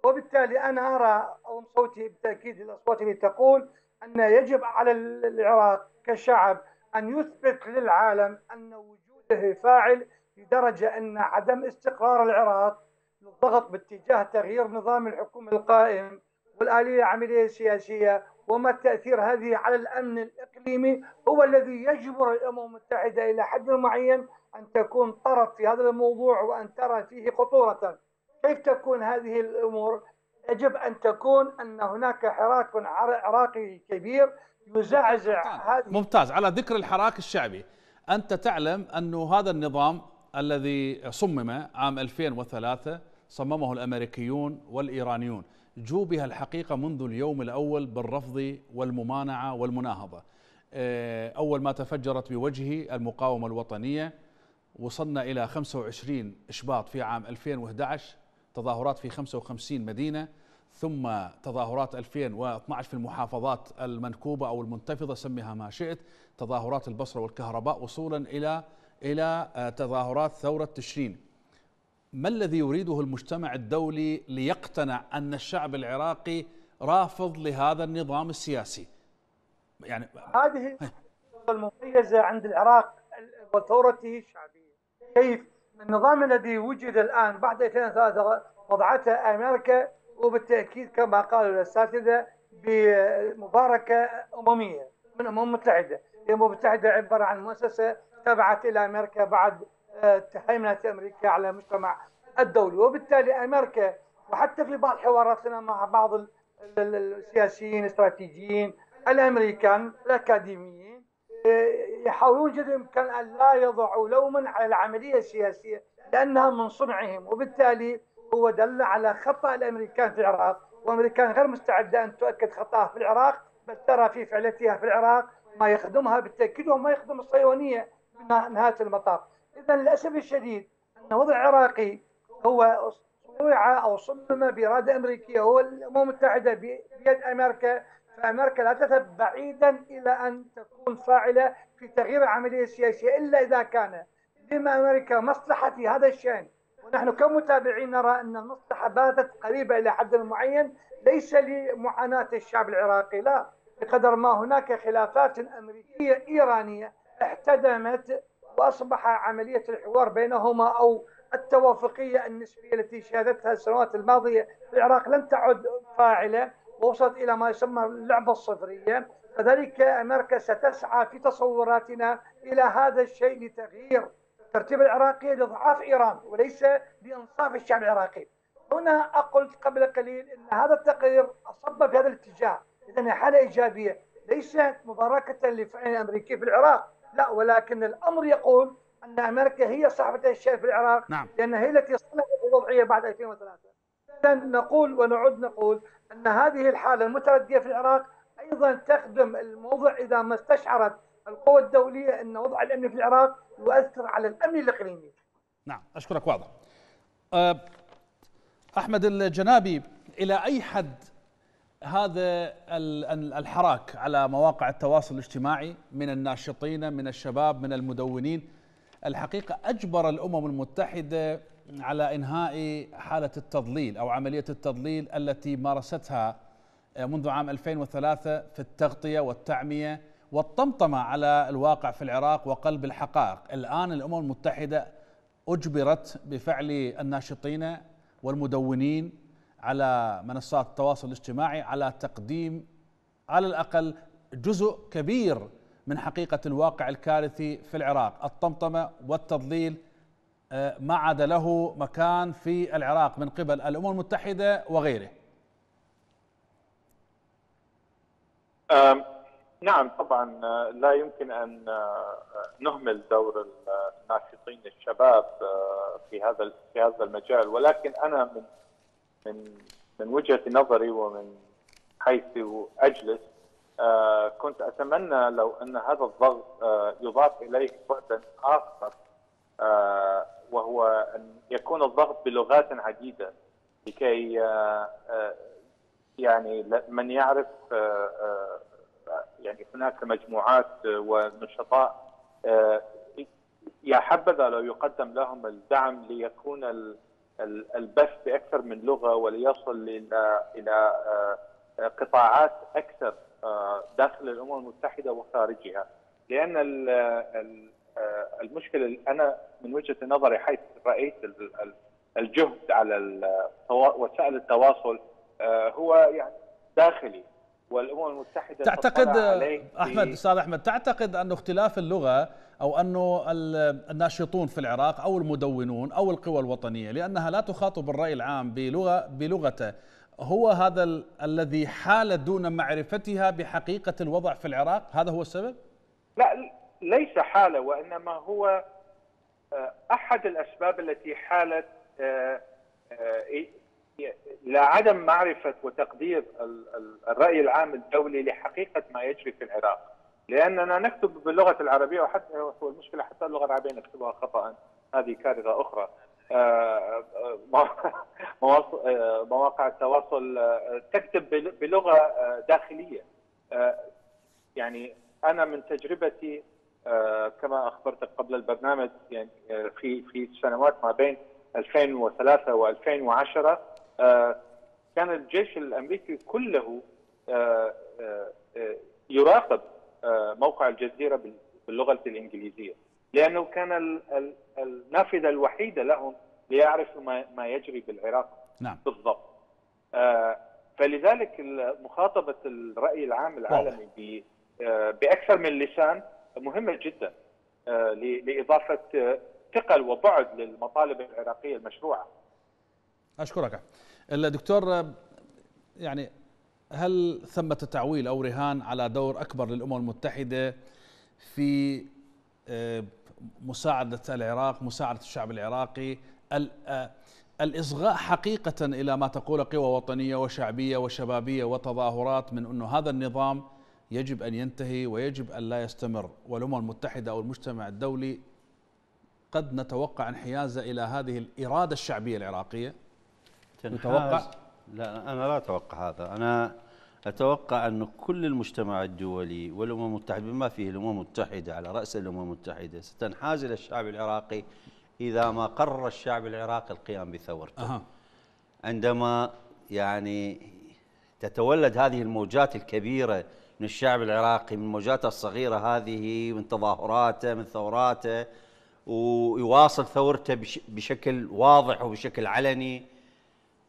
وبالتالي أنا أرى أو صوتي بالتأكيد الأصوات اللي تقول أن يجب على العراق كشعب أن يثبت للعالم أن وجوده فاعل لدرجة أن عدم استقرار العراق للضغط باتجاه تغيير نظام الحكومة القائم والآلية العملية السياسية وما تأثير هذه على الأمن الإقليمي هو الذي يجبر الأمم المتحدة إلى حد معين أن تكون طرف في هذا الموضوع وأن ترى فيه خطورة. كيف تكون هذه الأمور؟ يجب أن تكون أن هناك حراك عراقي كبير يزعزع هذه ممتاز. على ذكر الحراك الشعبي أنت تعلم أن هذا النظام الذي صمم عام 2003 صممه الأمريكيون والإيرانيون. جوبها الحقيقة منذ اليوم الأول بالرفض والممانعة والمناهضة. آه، أول ما تفجرت بوجهه المقاومة الوطنية وصلنا إلى 25 إشباط في عام 2011 تظاهرات في 55 مدينة ثم تظاهرات 2012 في المحافظات المنكوبة أو المنتفضة سميها ما شئت تظاهرات البصرة والكهرباء وصولا إلى إلى آه، تظاهرات ثورة تشرين. ما الذي يريده المجتمع الدولي ليقتنع أن الشعب العراقي رافض لهذا النظام السياسي؟ يعني هذه المميزة عند العراق وثورته الشعبية. كيف؟ النظام الذي وجد الآن بعد 2003 وضعته أمريكا وبالتأكيد كما قالوا الاساتذه بمباركة أممية من الامم المتحده، الامم المتحده عبارة عن مؤسسة تبعت إلى أمريكا بعد تهيمنه أمريكا على المجتمع الدولي، وبالتالي أمريكا وحتى في بعض حواراتنا مع بعض السياسيين الاستراتيجيين الأمريكان الأكاديميين يحاولون جد الإمكان أن لا يضعوا لوما على العملية السياسية لأنها من صنعهم وبالتالي هو دل على خطأ الأمريكان في العراق والامريكان غير مستعدة أن تؤكد خطأها في العراق بل ترى في فعلتها في العراق ما يخدمها بالتأكيد وما يخدم الصهيونية من نهاية المطاف. إذا للأسف الشديد أن وضع العراقي هو صنع أو صمم بإرادة أمريكية هو الامم المتحده بيد أمريكا فأمريكا لا تذهب بعيدا إلى أن تكون فاعلة في تغيير العملية السياسية إلا إذا كان. بما أمريكا مصلحة في هذا الشأن ونحن كمتابعين نرى أن المصلحة باتت قريبة إلى حد معين ليس لمعاناة الشعب العراقي لا. بقدر ما هناك خلافات أمريكية إيرانية احتدمت وأصبح عملية الحوار بينهما أو التوافقية النسبية التي شهدتها السنوات الماضية في العراق لم تعد فاعلة ووصلت إلى ما يسمى اللعبة الصفرية. كذلك أمريكا ستسعى في تصوراتنا إلى هذا الشيء لتغيير الترتيب العراقي لضعاف إيران وليس لإنصاف الشعب العراقي. هنا قلت قبل قليل أن هذا التقرير أصب في هذا الاتجاه. إذا حالة إيجابية ليست مباركة للفعل الأمريكي في العراق. لا ولكن الأمر يقول أن أمريكا هي صاحبة الشيء في العراق نعم. لأن هي التي صنعت الوضعية بعد 2003 إذا نقول ونعد نقول أن هذه الحالة المتردية في العراق أيضا تخدم الموضوع إذا ما استشعرت القوى الدولية أن وضع الأمن في العراق يؤثر على الأمن الإقليمي. نعم أشكرك واضح. أه، أحمد الجنابي إلى أي حد هذا الحراك على مواقع التواصل الاجتماعي من الناشطين من الشباب من المدونين. الحقيقة أجبر الأمم المتحدة على إنهاء حالة التضليل أو عملية التضليل التي مارستها منذ عام 2003 في التغطية والتعمية والطمطمة على الواقع في العراق وقلب الحقائق. الآن الأمم المتحدة أجبرت بفعل الناشطين والمدونين على منصات التواصل الاجتماعي على تقديم على الأقل جزء كبير من حقيقة الواقع الكارثي في العراق. الطمطمة والتضليل آه، ما عاد له مكان في العراق من قبل الأمم المتحدة وغيره. نعم طبعا آه، لا يمكن أن آه، نهمل دور الناشطين الشباب في هذا في هذا المجال. ولكن أنا من من من وجهة نظري ومن حيث أجلس كنت أتمنى لو أن هذا الضغط يضاف إليه بعدا آخر وهو أن يكون الضغط بلغات عديدة لكي يعني من يعرف يعني هناك مجموعات ونشطاء آه، يا حبذا لو يقدم لهم الدعم ليكون البث بأكثر من لغة وليصل إلى إلى آه، قطاعات أكثر آه، داخل الأمم المتحدة وخارجها. لأن المشكلة أنا من وجهة نظري حيث رأيت الجهد على وسائل التواصل هو يعني داخلي. والأمم المتحدة تعتقد أحمد أستاذ أحمد تعتقد انه اختلاف اللغة أو أنه الناشطون في العراق أو المدونون أو القوى الوطنية لأنها لا تخاطب الرأي العام بلغه بلغته. هو هذا ال الذي حال دون معرفتها بحقيقة الوضع في العراق؟ هذا هو السبب؟ لا ليس حاله وإنما هو آه، أحد الأسباب التي حالت آه، لعدم معرفة وتقدير الرأي العام الدولي لحقيقة ما يجري في العراق. لأننا نكتب باللغة العربية وحتى هو المشكلة حتى اللغة العربية نكتبها خطأ هذه كارثة أخرى. آه، آه، مواقع التواصل آه، تكتب بلغة داخلية. يعني أنا من تجربتي كما اخبرتك قبل البرنامج يعني في في السنوات ما بين 2003 و2010 كان الجيش الأمريكي كله يراقب موقع الجزيرة باللغة الإنجليزية لأنه كان النافذة الوحيدة لهم ليعرفوا ما يجري بالعراق نعم. بالضبط آه، فلذلك مخاطبة الرأي العام العالمي آه، بأكثر من لسان مهمة جدا آه، لإضافة ثقل وبعد للمطالب العراقية المشروعة. أشكرك. الدكتور يعني هل ثمة تعويل أو رهان على دور أكبر للأمم المتحدة في مساعدة العراق مساعدة الشعب العراقي؟ آه، الإصغاء حقيقة إلى ما تقول قوى وطنية وشعبية وشبابية وتظاهرات من أنه هذا النظام يجب أن ينتهي ويجب أن لا يستمر. والأمم المتحدة أو المجتمع الدولي قد نتوقع انحيازه إلى هذه الإرادة الشعبية العراقية. نتوقع لا أنا لا أتوقع هذا أنا أتوقع أن كل المجتمع الدولي والأمم المتحدة بما فيه الأمم المتحدة على رأس الأمم المتحدة ستنحاز إلى الشعب العراقي إذا ما قرر الشعب العراقي القيام بثورته أه. عندما يعني تتولد هذه الموجات الكبيرة من الشعب العراقي من موجاته الصغيرة هذه من تظاهراته من ثوراته ويواصل ثورته بشكل واضح وبشكل علني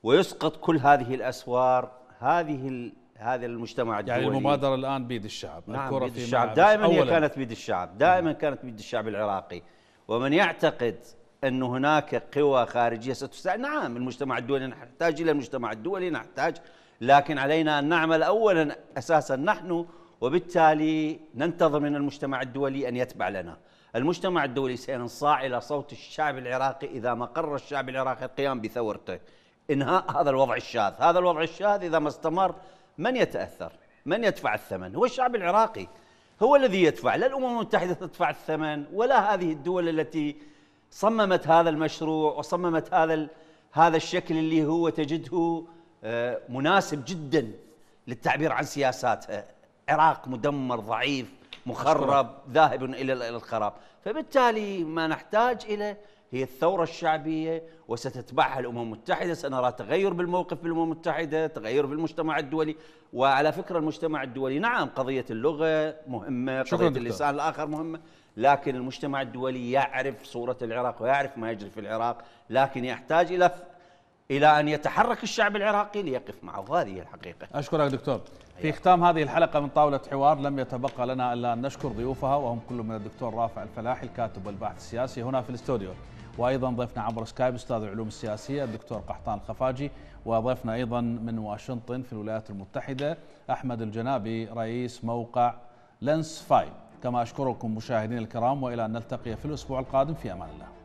ويسقط كل هذه الأسوار هذه هذا المجتمع الدولي. يعني المبادرة الآن بيد الشعب نعم الكرة بيد الشعب. دائما هي كانت بيد الشعب. دائما كانت بيد الشعب العراقي. ومن يعتقد أن هناك قوى خارجية ستساعد نعم المجتمع الدولي نحتاج إلى المجتمع الدولي نحتاج لكن علينا أن نعمل أولا أساسا نحن وبالتالي ننتظر من المجتمع الدولي أن يتبع لنا. المجتمع الدولي سينصاع إلى صوت الشعب العراقي إذا ما قرر الشعب العراقي القيام بثورته. إنهاء هذا الوضع الشاذ. هذا الوضع الشاذ إذا ما استمر من يتأثر؟ من يدفع الثمن؟ هو الشعب العراقي. هو الذي يدفع، لا الأمم المتحدة تدفع الثمن ولا هذه الدول التي صممت هذا المشروع وصممت هذا هذا الشكل اللي هو تجده آه، مناسب جدا للتعبير عن سياساتها، عراق مدمر ضعيف مخرب ذاهب إلى الخراب، فبالتالي ما نحتاج إلى هي الثورة الشعبية وستتبعها الأمم المتحدة سنرى تغير بالموقف بالأمم المتحدة تغير بالمجتمع الدولي. وعلى فكرة المجتمع الدولي نعم قضية اللغة مهمة قضية اللسان الآخر مهمة لكن المجتمع الدولي يعرف صورة العراق ويعرف ما يجري في العراق لكن يحتاج إلى إلى أن يتحرك الشعب العراقي ليقف معه. هذه الحقيقة. أشكرك دكتور. في ختام هذه الحلقة من طاولة حوار لم يتبقى لنا إلا أن نشكر ضيوفها وهم كل من الدكتور رافع الفلاحي الكاتب والباحث السياسي هنا في الاستوديو. وأيضا ضيفنا عبر سكايب أستاذ العلوم السياسية الدكتور قحطان الخفاجي وضيفنا أيضا من واشنطن في الولايات المتحدة أحمد الجنابي رئيس موقع لنس فاي كما أشكركم مشاهدينا الكرام وإلى أن نلتقي في الأسبوع القادم في أمان الله.